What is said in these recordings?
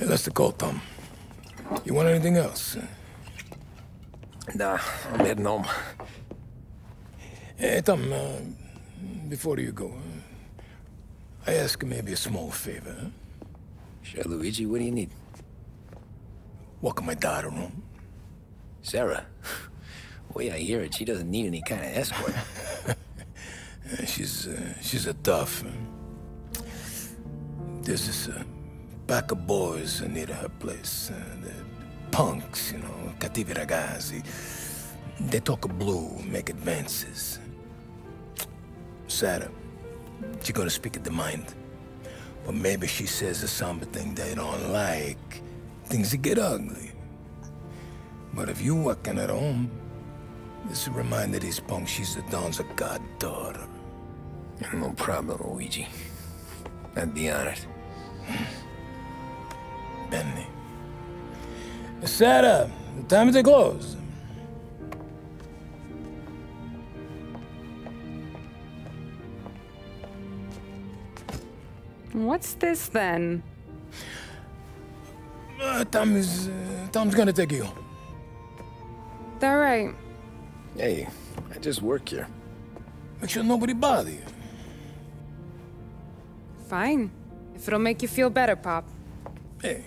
Yeah, that's the call, Tom. You want anything else? Nah, I'm heading home. Hey, Tom, uh, before you go, uh, I ask maybe a small favor. Huh? Sure, Luigi, what do you need? Welcome my daughter home. Sarah? The way I hear it, she doesn't need any kind of escort. she's, uh, she's a tough. Uh, this uh, pack of boys are near her place. Uh, the punks, you know, cattivi ragazzi. They talk blue, make advances. Sarah, she gonna speak at the mind. But maybe she says something they don't like. Things get ugly. But if you working at home, this remind these punks she's the Don's a goddaughter. No problem, Luigi. I'd be honored. Benny. Sarah, the time is to close. What's this then? Uh, Tom is. Uh, Tom's gonna take you home. All right. Hey, I just work here. Make sure nobody bother you. Fine. If it'll make you feel better, Pop. Hey.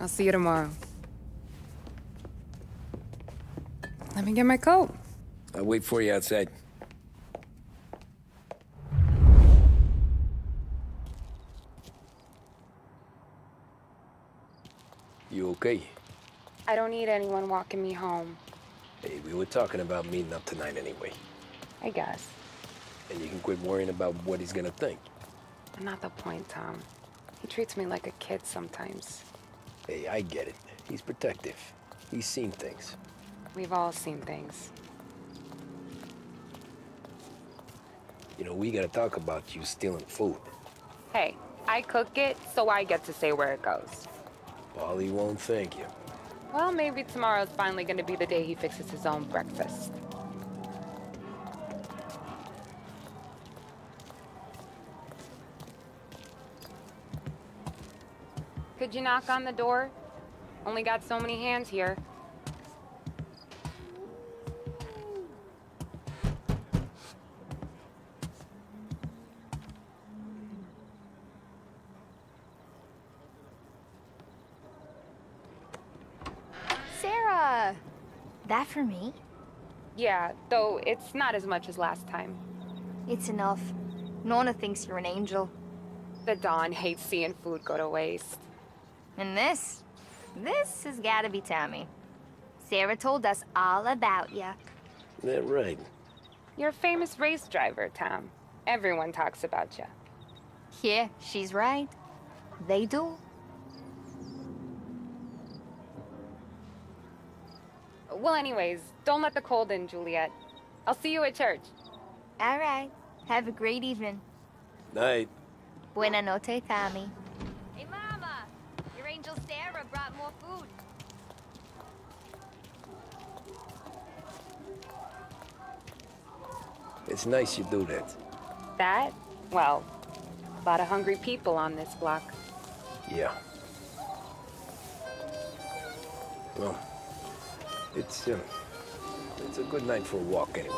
I'll see you tomorrow. Let me get my coat. I'll wait for you outside. You okay? I don't need anyone walking me home. Hey, we were talking about meeting up tonight anyway. I guess. And you can quit worrying about what he's gonna think. Not the point, Tom. He treats me like a kid sometimes. Hey, I get it. He's protective. He's seen things. We've all seen things. You know, we gotta talk about you stealing food. Hey, I cook it, so I get to say where it goes. Paulie won't thank you. Well, maybe tomorrow's finally gonna be the day he fixes his own breakfast. Could you knock on the door? Only got so many hands here. Sarah! That for me? Yeah, though it's not as much as last time. It's enough. Nona thinks you're an angel. The Don hates seeing food go to waste. And this? This has gotta be Tommy. Sarah told us all about you. That right. You're a famous race driver, Tom. Everyone talks about you. Yeah, she's right. They do. Well, anyways, don't let the cold in, Juliet. I'll see you at church. All right. Have a great evening. Night. Buena noche, Tommy. Hey, Mama! Your angel Sarah brought more food. It's nice you do that. That? Well, a lot of hungry people on this block. Yeah. Well, it's, uh, it's a good night for a walk anyway.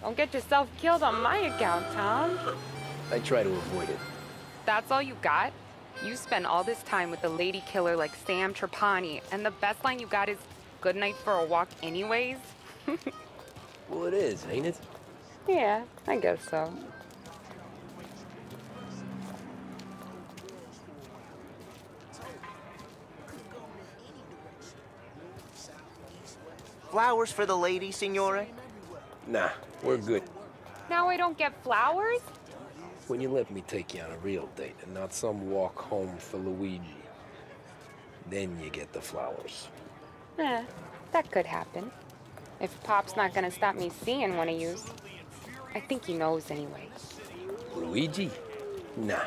Don't get yourself killed on my account, Tom. I try to avoid it. That's all you got? You spend all this time with a lady killer like Sam Trapani, and the best line you got is, good night for a walk anyways? Well, it is, ain't it? yeah, I guess so. Flowers for the lady, Signore? Nah, we're good. Now I don't get flowers? When you let me take you on a real date and not some walk home for Luigi, then you get the flowers. Eh, that could happen. If Pop's not gonna stop me seeing one of yous. I think he knows anyway. Luigi? Nah.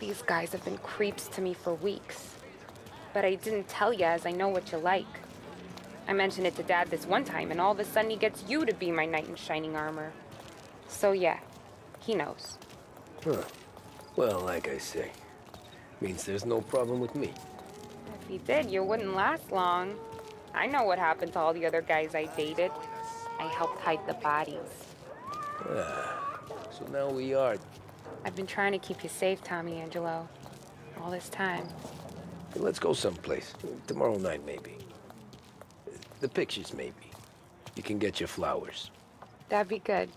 These guys have been creeps to me for weeks. but I didn't tell you as I know what you like. I mentioned it to Dad this one time, and all of a sudden he gets you to be my knight in shining armor. So yeah, he knows. Huh. Well, like I say, means there's no problem with me. If he did, you wouldn't last long. I know what happened to all the other guys I dated. I helped hide the bodies. Ah, so now we are. I've been trying to keep you safe, Tommy Angelo. All this time. Let's go someplace. Tomorrow night, maybe. The pictures, maybe. You can get your flowers. That'd be good.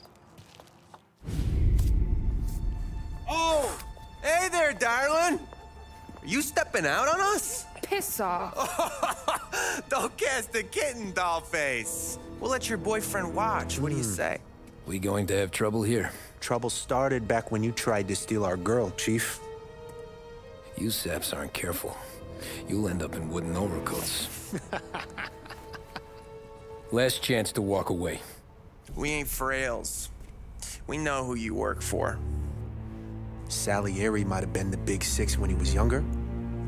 Oh! Hey there, darling! Are you stepping out on us? Piss off. Don't cast a kitten, doll face. We'll let your boyfriend watch. What do you hmm. say? We going to have trouble here? Trouble started back when you tried to steal our girl, Chief. You saps aren't careful. You'll end up in wooden overcoats. Last chance to walk away. We ain't frails. We know who you work for. Salieri might have been the big six when he was younger,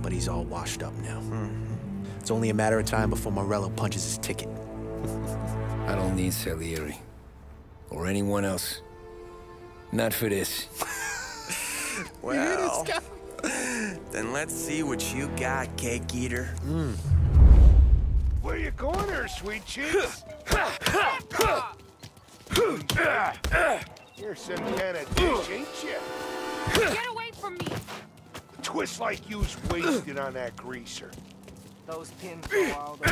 but he's all washed up now. Mm-hmm. It's only a matter of time before Morello punches his ticket. I don't need Salieri. Or anyone else. Not for this. Well, then let's see what you got, cake eater. Mm. Where you going there, sweet cheeks? You're some kind of dish, ain't you? Get away from me! Twist like you's wasted on that greaser. Those pins go all the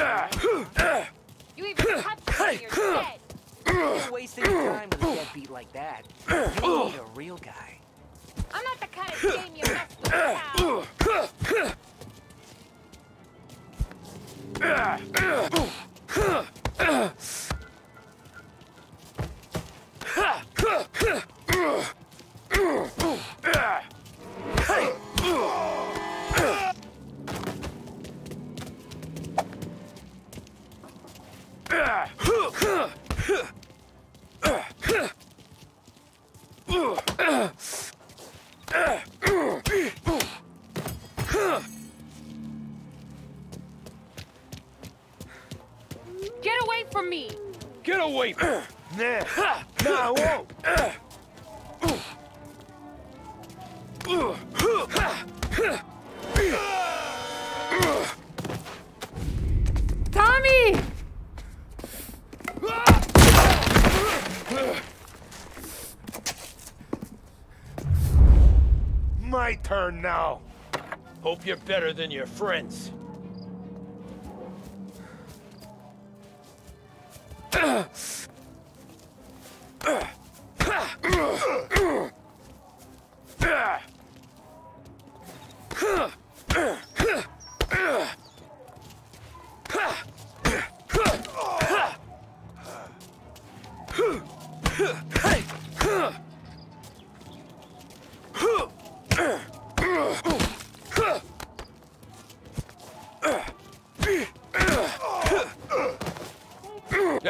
way. You even touched me, you're dead! You're wasting time with a deadbeat like that. You need a real guy. I'm not the kind of game you mess with now. Get me! Get away! Nah, nah, I won't. Tommy! My turn now. Hope you're better than your friends.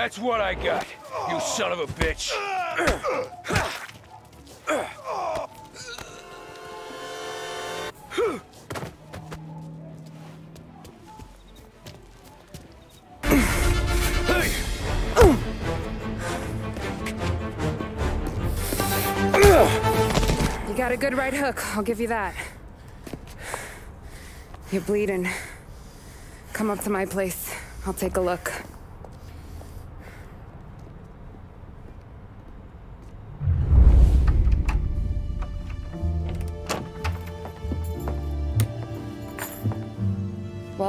That's what I got, you son of a bitch. You got a good right hook, I'll give you that. You're bleeding. Come up to my place. I'll take a look.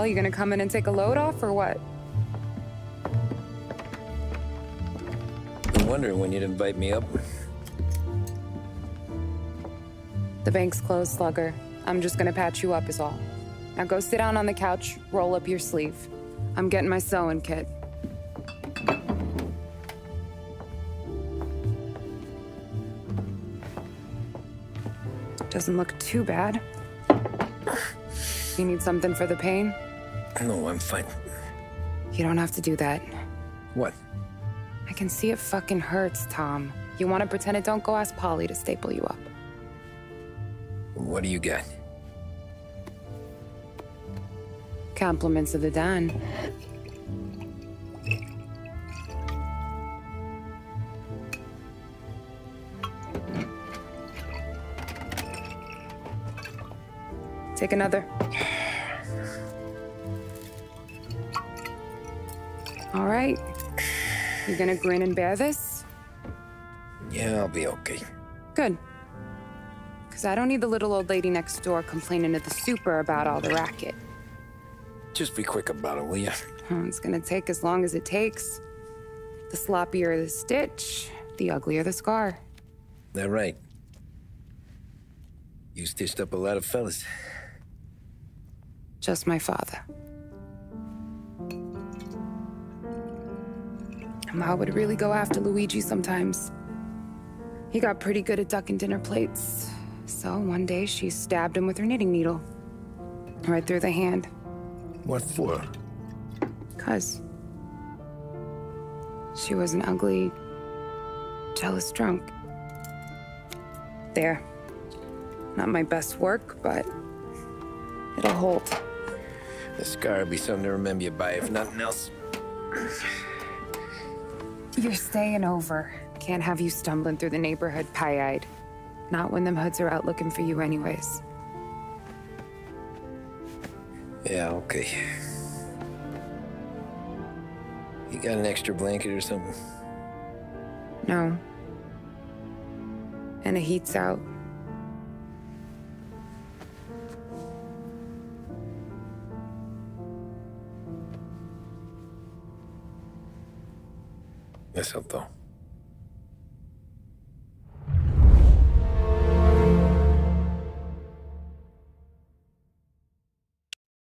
You gonna come in and take a load off or what? Been wondering when you'd invite me up. The bank's closed, Slugger. I'm just gonna patch you up, is all. Now go sit down on the couch, roll up your sleeve. I'm getting my sewing kit. Doesn't look too bad. You need something for the pain? No, I'm fine. You don't have to do that. What? I can see it fucking hurts, Tom. You want to pretend it don't go ask Paulie to staple you up. What do you got? Compliments of the Don. Take another. Right. You gonna grin and bear this? Yeah, I'll be okay. Good. Because I don't need the little old lady next door complaining to the super about all the racket. Just be quick about it, will ya? Oh, It's gonna take as long as it takes. The sloppier the stitch, the uglier the scar. That right. You stitched up a lot of fellas. Just my father. Ma would really go after Luigi sometimes. He got pretty good at ducking dinner plates. So one day she stabbed him with her knitting needle. Right through the hand. What for? Cuz. She was an ugly, jealous drunk. There. Not my best work, but it'll hold. The scar will be something to remember you by, if nothing else. You're staying over. Can't have you stumbling through the neighborhood pie-eyed. Not when them hoods are out looking for you anyways. Yeah, okay. You got an extra blanket or something? No. And the heat's out. é certo